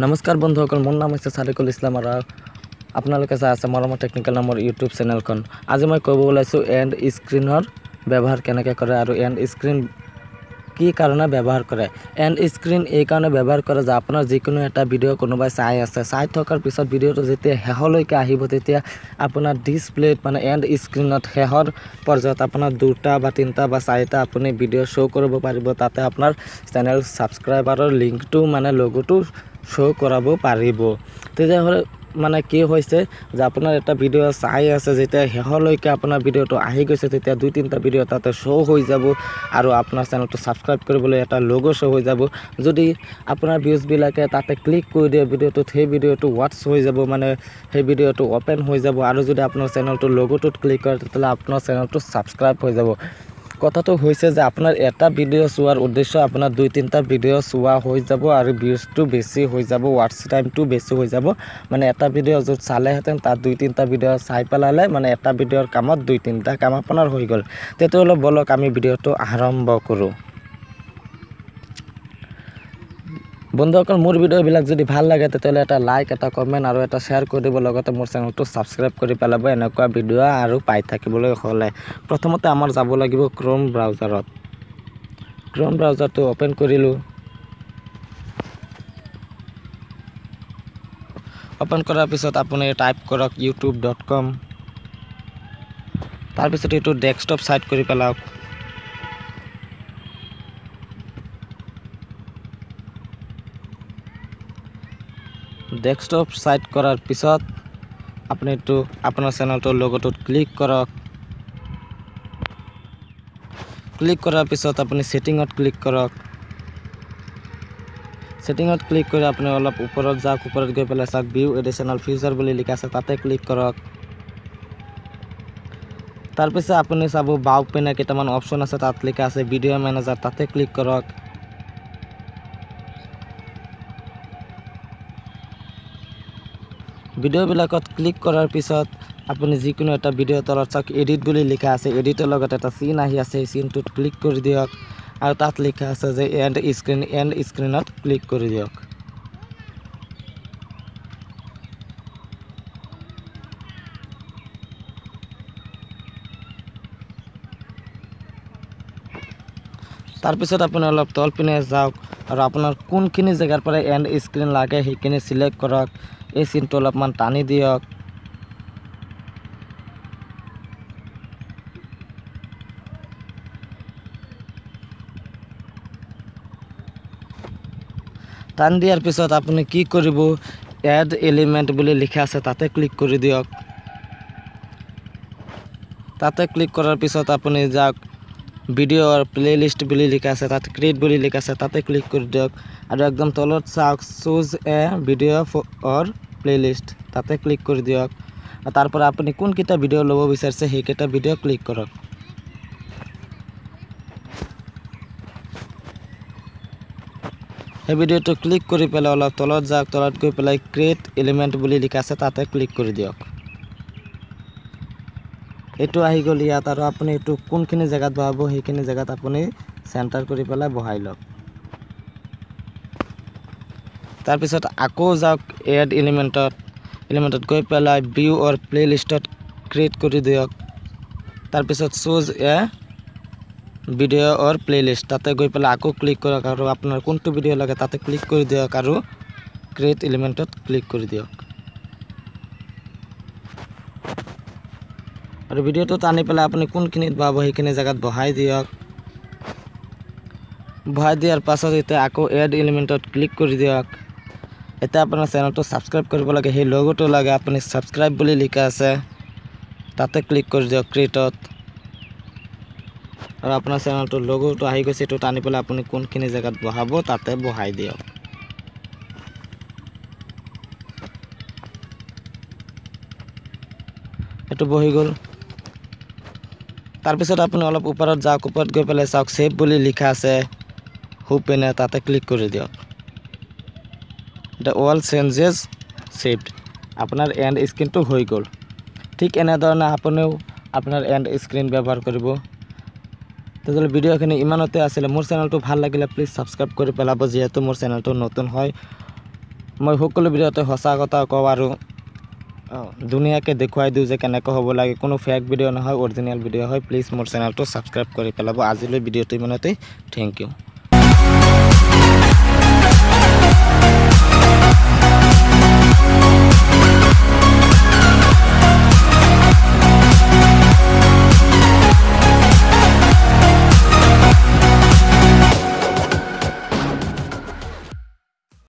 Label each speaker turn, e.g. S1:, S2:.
S1: নমস্কাৰ বন্ধুসকল মোৰ নাম হৈছে চাৰিকুল ইছলাম আৰু আপোনালোকে চাই আছে মৰমৰ টেকনিকেল নামৰ ইউটিউব চেনেলখন আজি মই ক'ব ওলাইছোঁ এণ্ড স্ক্ৰীণৰ ব্যৱহাৰ কেনেকৈ কৰে আৰু এণ্ড স্ক্ৰীণ কি কাৰণে ব্যৱহাৰ কৰে। এণ্ড স্ক্ৰীণ এই কাৰণে ব্যৱহাৰ কৰে যে আপোনাৰ যিকোনো এটা ভিডিঅ' কোনোবাই চাই আছে চাই থকাৰ পিছত ভিডিঅ'টো যেতিয়া শেষলৈকে আহিব তেতিয়া আপোনাৰ ডিছপ্লেত মানে এণ্ড স্ক্ৰীণত শেষৰ পৰ্যায়ত আপোনাৰ দুটা বা তিনিটা বা চাৰিটা আপুনি ভিডিঅ' শ্ব' কৰিব পাৰিব। তাতে আপোনাৰ চেনেল ছাবস্ক্ৰাইবাৰৰ লিংকটো মানে লগোটো শ্ব' কৰাব পাৰিব। তেতিয়াহ'লে মানে কি হৈছে যে আপোনাৰ এটা ভিডিঅ' চাই আছে যেতিয়া শেষলৈকে আপোনাৰ ভিডিঅ'টো আহি গৈছে তেতিয়া দুই তিনিটা ভিডিঅ' তাতে শ্ব' হৈ যাব আৰু আপোনাৰ চেনেলটো ছাবস্ক্ৰাইব কৰিবলৈ এটা লগো শ্ব' হৈ যাব। যদি আপোনাৰ ভিউজবিলাকে তাতে ক্লিক কৰি দিয়ে ভিডিঅ'টোত সেই ভিডিঅ'টো ৱাটছ হৈ যাব মানে সেই ভিডিঅ'টো অ'পেন হৈ যাব আৰু যদি আপোনাৰ চেনেলটো লগোটোত ক্লিক কৰে তেতিয়াহ'লে আপোনাৰ চেনেলটো ছাবস্ক্ৰাইব হৈ যাব। কথাটো হৈছে যে আপোনাৰ এটা ভিডিঅ' চোৱাৰ উদ্দেশ্য আপোনাৰ দুই তিনিটা ভিডিঅ' চোৱা হৈ যাব আৰু ভিউজটো বেছি হৈ যাব ৱাটছ টাইমটো বেছি হৈ যাব। মানে এটা ভিডিঅ' য'ত চালেহেঁতেন তাত দুই তিনিটা ভিডিঅ' চাই পেলালে মানে এটা ভিডিঅ'ৰ কামত দুই তিনিটা কাম আপোনাৰ হৈ গ'ল। তেতিয়াহ'লে ব'লক আমি ভিডিঅ'টো আৰম্ভ কৰোঁ। বন্ধুসকল মোৰ ভিডিঅ'বিলাক যদি ভাল লাগে তেতিয়াহ'লে এটা লাইক এটা কমেণ্ট আৰু এটা শ্বেয়াৰ কৰি দিব। লগতে মোৰ চেনেলটো ছাবস্ক্ৰাইব কৰি পেলাব এনেকুৱা ভিডিঅ' আৰু পাই থাকিবলৈ হ'লে। প্ৰথমতে আমাৰ যাব লাগিব ক্ৰ'ম ব্ৰাউজাৰত ক্ৰ'ম ব্ৰাউজাৰটো অ'পেন কৰিলোঁ। অ'পেন কৰাৰ পিছত আপুনি টাইপ কৰক ইউটিউব ডট কম তাৰপিছত এইটো ডেস্কটপ ছাইট কৰি পেলাওক। ডেস্কটপ ছাইট কৰাৰ পিছত আপুনি এইটো আপোনাৰ চেনেলটোৰ লগটোত ক্লিক কৰক। ক্লিক কৰাৰ পিছত আপুনি ছেটিঙত ক্লিক কৰক। ছেটিঙত ক্লিক কৰি আপুনি অলপ ওপৰত যাওক ওপৰত গৈ পেলাই চাওক ভিউ এডিশ্যনেল ফিচাৰ বুলি লিখা আছে তাতে ক্লিক কৰক। তাৰপিছত আপুনি চাব বাওঁ পিনে কেইটামান অপশ্যন আছে তাত লিখা আছে ভিডিঅ' মেনেজাৰ তাতে ক্লিক কৰক। ভিডিঅ'বিলাকত ক্লিক কৰাৰ পিছত আপুনি যিকোনো এটা ভিডিঅ' তলত চাওক এডিট বুলি লিখা আছে এডিটৰ লগত এটা চিন আহি আছে সেই চিনটোত ক্লিক কৰি দিয়ক আৰু তাত লিখা আছে যে এণ্ড স্ক্ৰীণ এণ্ড স্ক্ৰীণত ক্লিক কৰি দিয়ক। তাৰপিছত আপুনি অলপ তল পিনে যাওক আৰু আপোনাৰ কোনখিনি জেগাৰ পৰা এণ্ড স্ক্ৰীণ লাগে সেইখিনি চিলেক্ট কৰক। এই চিনটো অলপমান টানি দিয়ক। টান দিয়াৰ পিছত আপুনি কি কৰিব এড এলিমেণ্ট বুলি লিখা আছে তাতে ক্লিক কৰি দিয়ক। তাতে ক্লিক কৰাৰ পিছত আপুনি যাওক। ভিডিঅ'ৰ প্লে'লিষ্ট বুলি লিখা আছে তাত ক্ৰিয়েট বুলি লিখা আছে তাতে ক্লিক কৰি দিয়ক। আৰু একদম তলত চাওক choose a video' or playlist তাতে ক্লিক কৰি দিয়ক। আৰু তাৰ পৰা আপুনি কোনকেইটা ভিডিঅ' ল'ব বিচাৰিছে সেইকেইটা ভিডিঅ' ক্লিক কৰক। সেই ভিডিঅ'টো ক্লিক কৰি পেলাই অলপ তলত যাওক তলত গৈ পেলাই ক্ৰিয়েট এলিমেণ্ট বুলি লিখা আছে তাতে ক্লিক কৰি দিয়ক। এইটো আহি গ'ল ইয়াত আৰু আপুনি এইটো কোনখিনি জেগাত বহাব সেইখিনি জেগাত আপুনি চেণ্টাৰ কৰি পেলাই বহাই লওক। তাৰপিছত আকৌ যাওক এড এলিমেণ্টত। এলিমেণ্টত গৈ পেলাই ভিউ অৰ প্লে লিষ্টত ক্ৰিয়েট কৰি দিয়ক। তাৰপিছত choose a video' or playlist তাতে গৈ পেলাই আকৌ ক্লিক কৰক আৰু আপোনাৰ কোনটো ভিডিঅ' লাগে তাতে ক্লিক কৰি দিয়ক আৰু ক্ৰিয়েট এলিমেণ্টত ক্লিক কৰি দিয়ক। আৰু ভিডিঅ'টো টানি পেলাই আপুনি কোনখিনিত বহাব সেইখিনি জেগাত বহাই দিয়ক। বহাই দিয়াৰ পাছত এতিয়া আকৌ এড এলিমেণ্টত ক্লিক কৰি দিয়ক। এতিয়া আপোনাৰ চেনেলটো ছাবস্ক্ৰাইব কৰিব লাগে সেই লগোটো লাগে আপুনি ছাবস্ক্ৰাইব বুলি লিখা আছে। তাতে ক্লিক কৰি দিয়ক ক্ৰিয়েটত আৰু আপোনাৰ চেনেলটোৰ লগোটো আহি গৈছে এইটো টানি পেলাই আপুনি কোনখিনি জেগাত বহাব তাতে বহাই দিয়ক। এইটো বহি গ'ল। তাৰপিছত আপুনি অলপ ওপৰত যাওক ওপৰত গৈ পেলাই চাওক ছেভ বুলি লিখা আছে। সু পিনে তাতে ক্লিক কৰি দিয়ক। এতিয়া অল চেঞ্জেছ ছেভড আপোনাৰ এণ্ড স্ক্ৰীণটো হৈ গ'ল। ঠিক এনেধৰণে আপুনিও আপোনাৰ এণ্ড স্ক্ৰীণ ব্যৱহাৰ কৰিব। তেতিয়াহ'লে ভিডিঅ'খিনি ইমানতে আছিলে। মোৰ চেনেলটো ভাল লাগিলে প্লিজ ছাবস্ক্ৰাইব কৰি পেলাব। যিহেতু মোৰ চেনেলটো নতুন হয় মই সকলো ভিডিঅ'তে সঁচা কথা কওঁ আৰু Oh. দুনিয়াকে দেখুৱাই দিওঁ যে কেনেকৈ হ'ব লাগে, কোনো ফেক ভিডিঅ' নহয় অৰিজিনেল ভিডিঅ' হয় প্লিজ মোৰ চেনেলটো ছাবস্ক্ৰাইব কৰি পেলাব। আজিলৈ ভিডিঅ'টো ইমানতেই থেংক ইউ